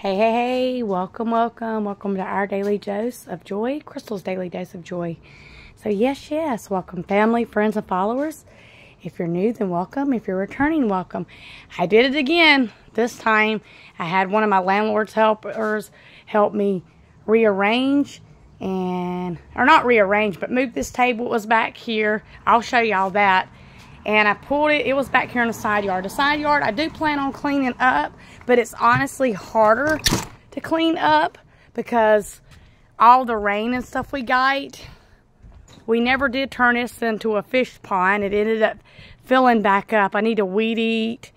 Hey, hey, hey, welcome, welcome, welcome to our Daily Dose of Joy, Crystal's Daily Dose of Joy. So yes, yes, welcome family, friends, and followers. If you're new, then welcome. If you're returning, welcome. I did it again. This time, I had one of my landlord's helpers help me rearrange and, or not rearrange, but move this table. It was back here. I'll show y'all that and I pulled it. It was back here in the side yard. The side yard, I do plan on cleaning up, but it's honestly harder to clean up because all the rain and stuff we got, we never did turn this into a fish pond. It ended up filling back up. I need to weed eat.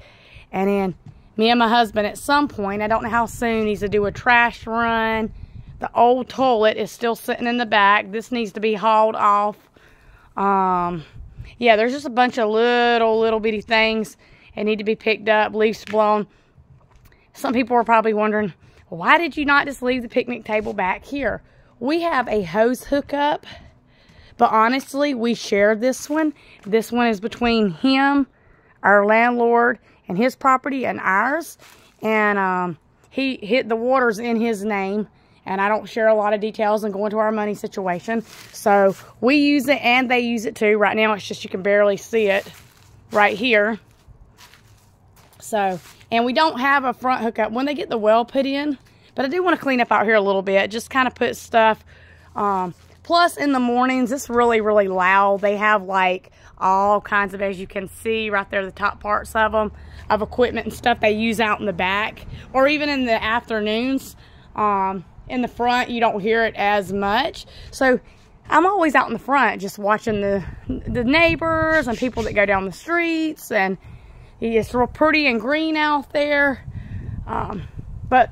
And then me and my husband at some point, I don't know how soon, needs to do a trash run. The old toilet is still sitting in the back. This needs to be hauled off. Um, yeah, there's just a bunch of little, little bitty things that need to be picked up, leaves blown. Some people are probably wondering, why did you not just leave the picnic table back here? We have a hose hookup, but honestly, we share this one. This one is between him, our landlord, and his property and ours. And um, he hit the waters in his name and I don't share a lot of details and go into our money situation. So we use it and they use it too. Right now it's just you can barely see it right here. So, and we don't have a front hookup when they get the well put in, but I do want to clean up out here a little bit. Just kind of put stuff, um, plus in the mornings, it's really, really loud. They have like all kinds of, as you can see right there, the top parts of them, of equipment and stuff they use out in the back or even in the afternoons. Um, in the front, you don't hear it as much. So I'm always out in the front just watching the the neighbors and people that go down the streets and it's real pretty and green out there. Um, but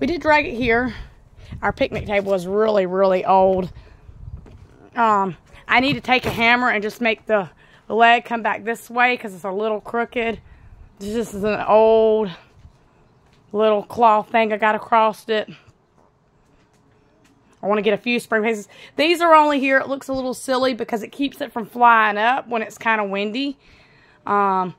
we did drag it here. Our picnic table is really, really old. Um, I need to take a hammer and just make the, leg come back this way because it's a little crooked. This is an old little cloth thing I got across it. I want to get a few spring pieces. These are only here. It looks a little silly because it keeps it from flying up when it's kind of windy. Um,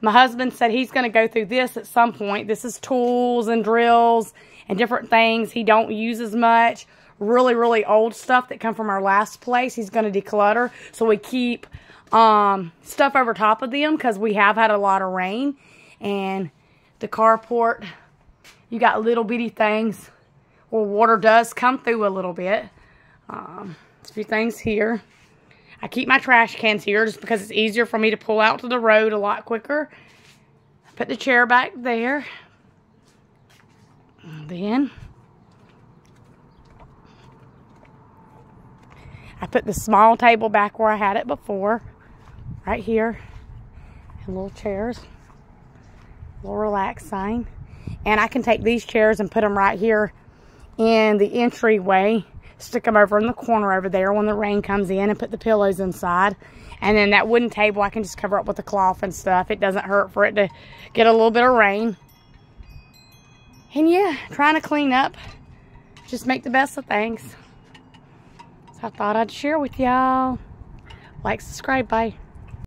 my husband said he's going to go through this at some point. This is tools and drills and different things he don't use as much. Really, really old stuff that come from our last place. He's going to declutter. So we keep um, stuff over top of them because we have had a lot of rain. And the carport, you got little bitty things well, water does come through a little bit. Um, a few things here. I keep my trash cans here just because it's easier for me to pull out to the road a lot quicker. Put the chair back there. And then I put the small table back where I had it before. Right here. And little chairs. Little relax sign. And I can take these chairs and put them right here in the entryway. Stick them over in the corner over there when the rain comes in and put the pillows inside. And then that wooden table, I can just cover up with a cloth and stuff. It doesn't hurt for it to get a little bit of rain. And yeah, trying to clean up. Just make the best of things. So I thought I'd share with y'all. Like, subscribe, bye.